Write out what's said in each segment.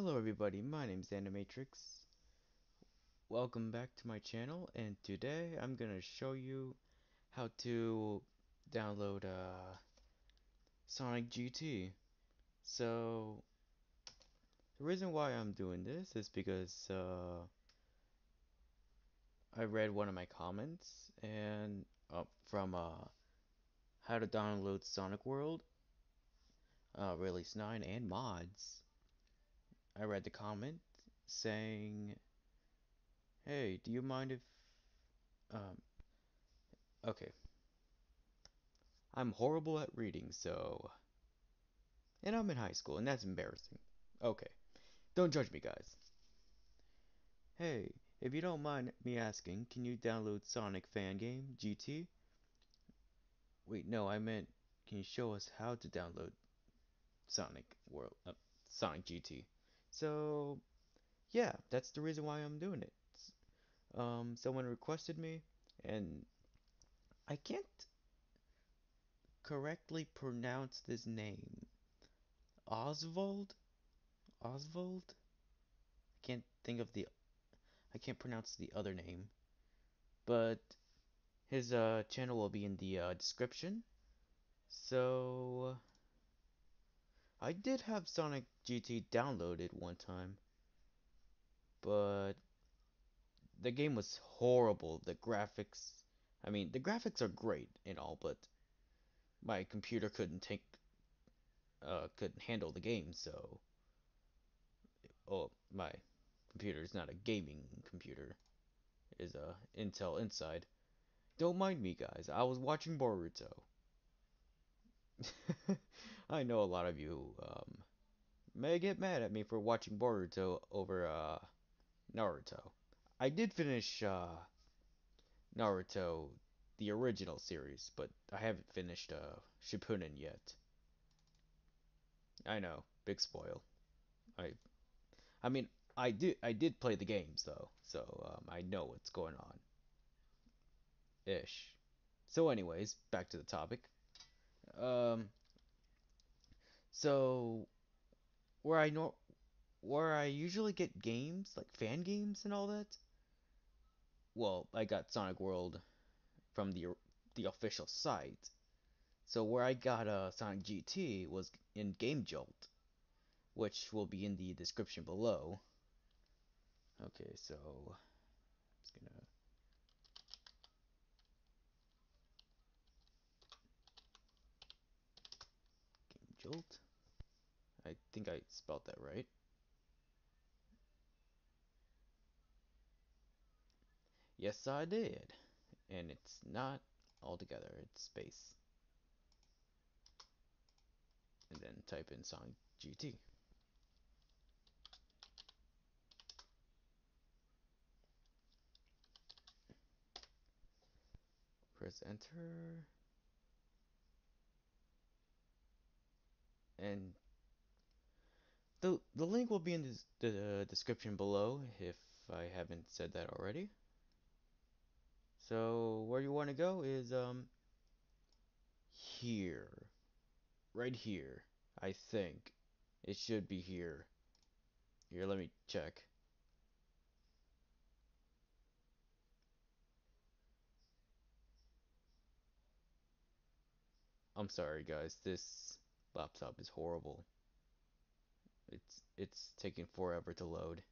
Hello everybody, my name's Animetrix. Welcome back to my channel and today I'm gonna show you how to download uh, Sonic GT. So the reason why I'm doing this is because uh, I read one of my comments and uh, from uh, how to download Sonic World uh, release 9 and mods. I read the comment saying Hey, do you mind if... Um, okay. I'm horrible at reading, so... And I'm in high school, and that's embarrassing. Okay. Don't judge me, guys. Hey, if you don't mind me asking, can you download Sonic Fan Game GT? Wait, no, I meant, can you show us how to download Sonic World, uh, Sonic GT? So, yeah, that's the reason why I'm doing it. Um, someone requested me, and I can't correctly pronounce this name. Oswald? Oswald? I can't think of the I can't pronounce the other name. But his uh, channel will be in the uh, description. So I did have Sonic GT downloaded one time. But the game was horrible. The graphics I mean, the graphics are great and all, but my computer couldn't take uh, couldn't handle the game, so oh my computer is not a gaming computer, is a Intel Inside. Don't mind me, guys. I was watching Boruto. I know a lot of you um, may get mad at me for watching Boruto over uh, Naruto. I did finish uh, Naruto, the original series, but I haven't finished uh, Shippuden yet. I know, big spoil. I, I mean, I did I did play the games though, so um, I know what's going on. Ish. So, anyways, back to the topic. Um. So, where I know, where I usually get games like fan games and all that. Well, I got Sonic World from the the official site. So where I got uh, Sonic GT was in Game Jolt, which will be in the description below. Okay, so I'm just gonna Game Jolt. I think I spelled that right. Yes, I did and it's not all together, it's space. And then type in Sonic GT. Press enter. And the the link will be in the, the description below if I haven't said that already. So where you want to go is um here. Right here. I think. It should be here. Here, let me check. I'm sorry guys, this laptop is horrible. It's it's taking forever to load.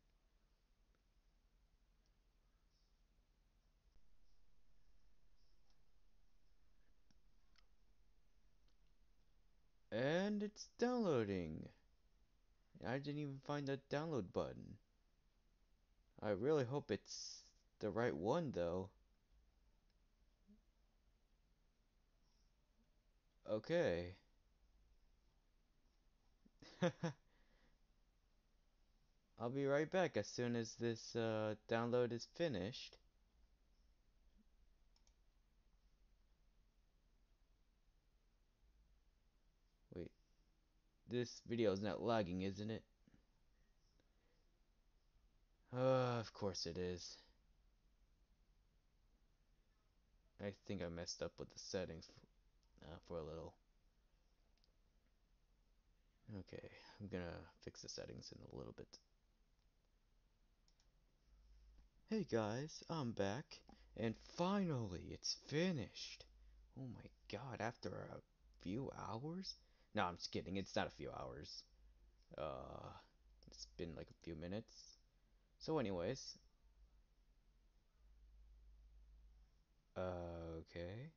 And it's downloading. I didn't even find that download button. I really hope it's the right one though. Okay. I'll be right back as soon as this uh, download is finished. Wait, this video is not lagging, isn't it? Uh, of course it is. I think I messed up with the settings uh, for a little. Okay, I'm gonna fix the settings in a little bit. Hey guys, I'm back, and finally it's finished. Oh my god, after a few hours? No, I'm just kidding, it's not a few hours. Uh, it's been like a few minutes. So anyways, okay.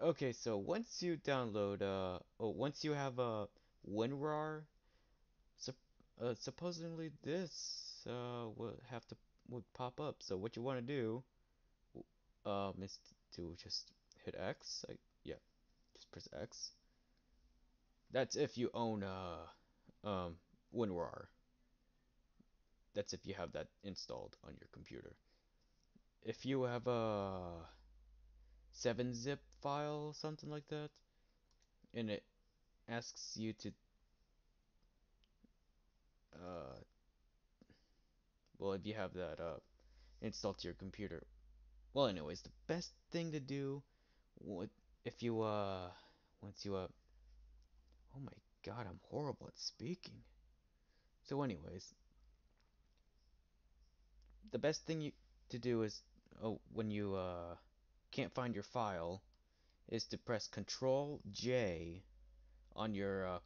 Okay, so once you download, uh, oh, once you have a WinRAR, sup uh, supposedly this, uh, will have to, would pop up. So what you want to do, um, is to just hit X, like, yeah, just press X. That's if you own, uh, um, WinRAR. That's if you have that installed on your computer. If you have a 7-zip file, something like that, and it asks you to uh, well, if you have that uh, installed to your computer. Well, anyways, the best thing to do, if you uh, once you uh, oh my God, I'm horrible at speaking. So, anyways, the best thing you to do is, oh, when you uh can't find your file, is to press Control J on your uh,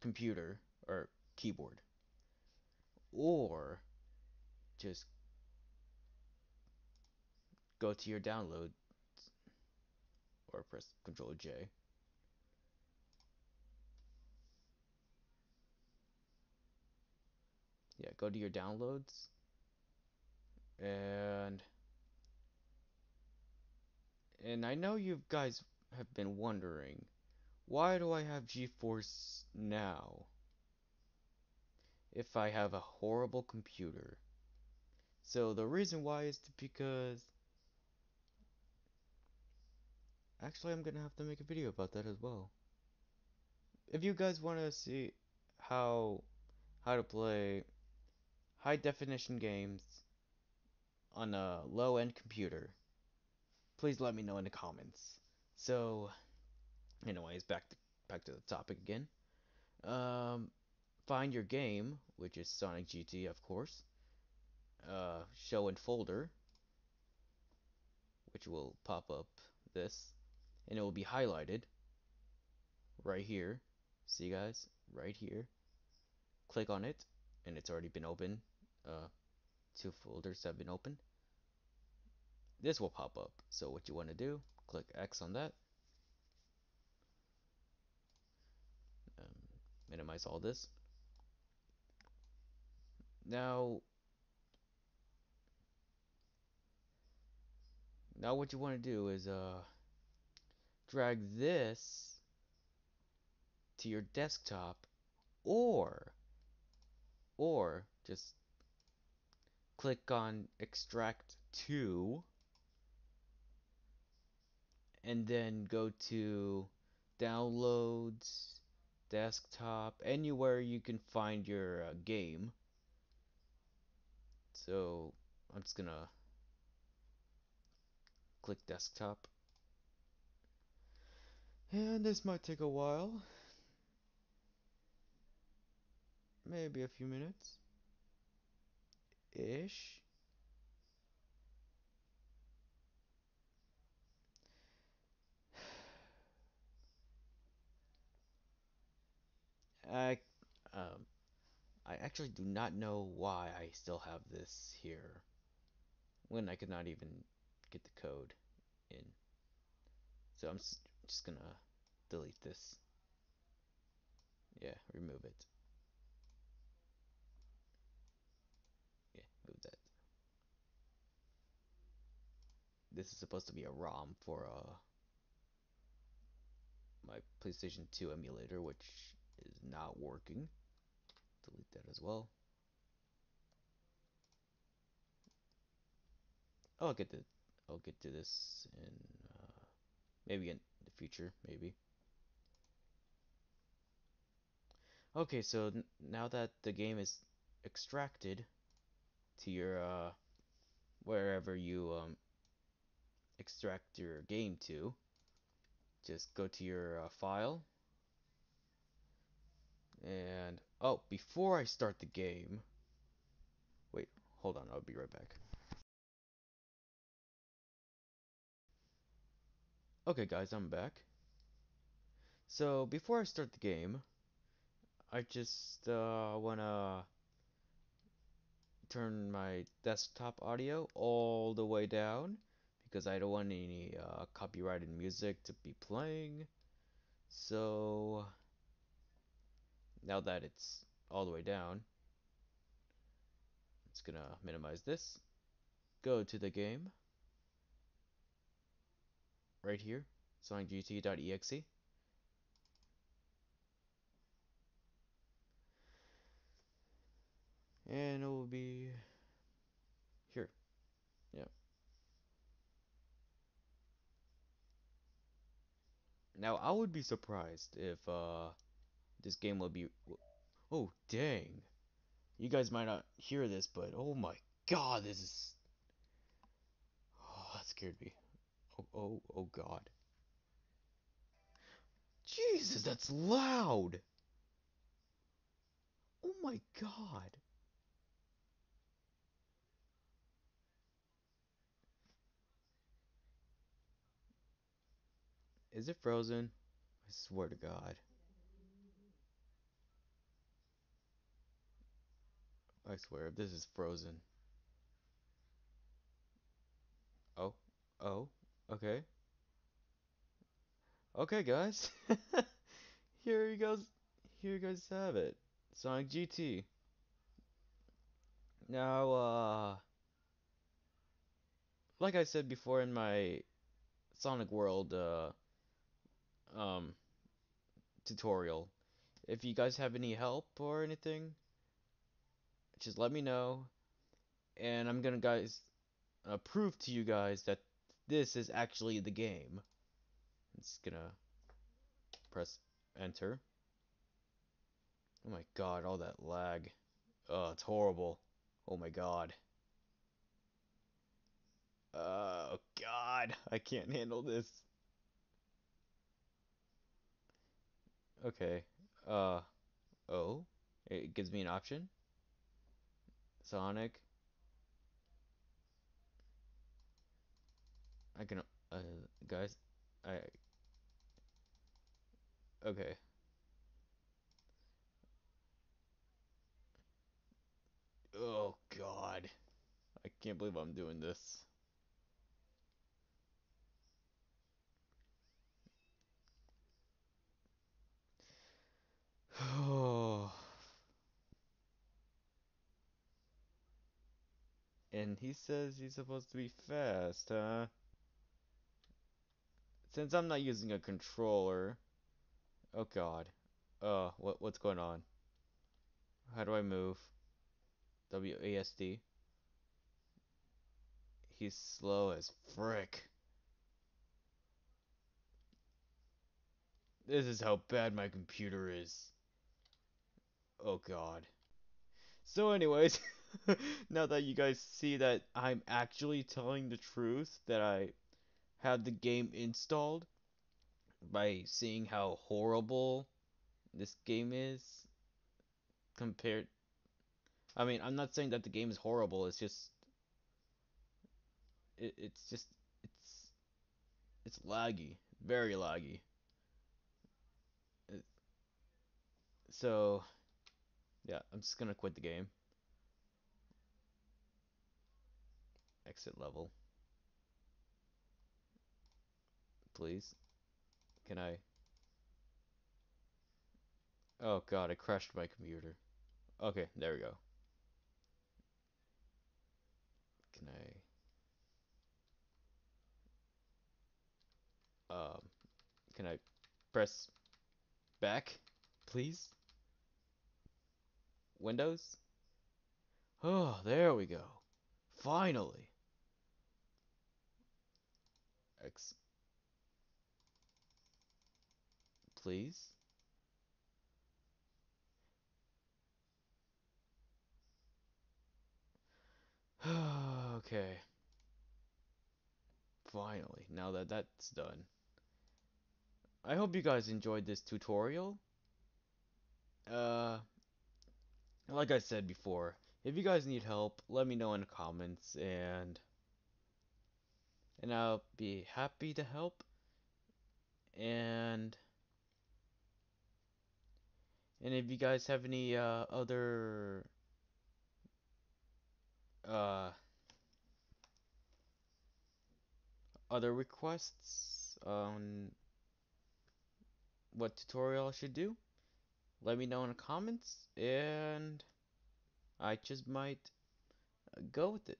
computer or keyboard, or just go to your download or press Control J. Yeah, go to your downloads and and I know you guys have been wondering why do I have GeForce now if I have a horrible computer? So the reason why is because actually I'm gonna have to make a video about that as well. If you guys want to see how how to play high definition games on a low end computer, please let me know in the comments. So, anyways, back to back to the topic again. Um, find your game, which is Sonic GT, of course. Uh, show in folder, which will pop up this, and it will be highlighted right here. See, guys, right here. Click on it, and it's already been open. Uh, two folders have been opened. This will pop up. So what you want to do, click X on that. Um, minimize all this. Now, now what you want to do is uh, drag this to your desktop or or just click on extract to and then go to downloads desktop anywhere you can find your uh, game so I'm just gonna click desktop. And this might take a while. Maybe a few minutes. Ish I um I actually do not know why I still have this here when I could not even get the code in. So I'm just gonna delete this. Yeah, remove it. Yeah, move that. This is supposed to be a ROM for uh, my PlayStation 2 emulator, which is not working. Delete that as well. I'll get to I'll get to this in uh, maybe in the future, maybe. Okay, so now that the game is extracted to your uh, wherever you um, extract your game to, just go to your uh, file and oh, before I start the game, wait, hold on, I'll be right back. Okay, guys, I'm back. So before I start the game, I just uh, wanna turn my desktop audio all the way down because I don't want any uh, copyrighted music to be playing. So now that it's all the way down, it's gonna minimize this. Go to the game right here, sonicgt.exe. And it will be here. Yeah. Now I would be surprised if uh this game will be Oh, dang. You guys might not hear this, but oh my god, this is Oh, that scared me. Oh, oh, oh god. Jesus, that's loud. Oh my god. Is it frozen? I swear to God. I swear, this is frozen. Oh, oh, okay. Okay, guys. here you guys. Here you guys have it. Sonic GT. Now, uh, like I said before in my Sonic World, uh, um, tutorial, if you guys have any help or anything, just let me know. And I'm gonna, guys, uh, prove to you guys that this is actually the game. It's gonna press enter. Oh my god, all that lag. Oh, it's horrible. Oh my god. Oh god, I can't handle this. Okay. Uh, oh. It gives me an option. Sonic. I can, uh, guys, I, okay. Oh god. I can't believe I'm doing this. And he says he's supposed to be fast, huh? Since I'm not using a controller. Oh god. Uh, what what's going on? How do I move? WASD. He's slow as frick. This is how bad my computer is. Oh god. So anyways, now that you guys see that I'm actually telling the truth that I had the game installed by seeing how horrible this game is compared I mean, I'm not saying that the game is horrible, it's just it, it's just it's it's laggy, very laggy. So yeah, I'm just gonna quit the game. Exit level. Please. Can I? Oh god, I crashed my computer. Okay, there we go. Can I? Um, can I press back, please? Windows? Oh, there we go. Finally. X. Please? okay. Finally, now that that's done. I hope you guys enjoyed this tutorial. Uh, like I said before, if you guys need help, let me know in the comments and and I'll be happy to help. And and if you guys have any uh, other uh, other requests on what tutorial I should do, let me know in the comments and I just might go with it.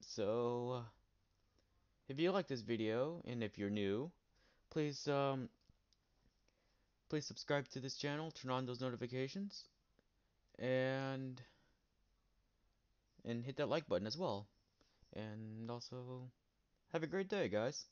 So, uh, if you like this video and if you're new, please um please subscribe to this channel, turn on those notifications, and and hit that like button as well. And also have a great day, guys.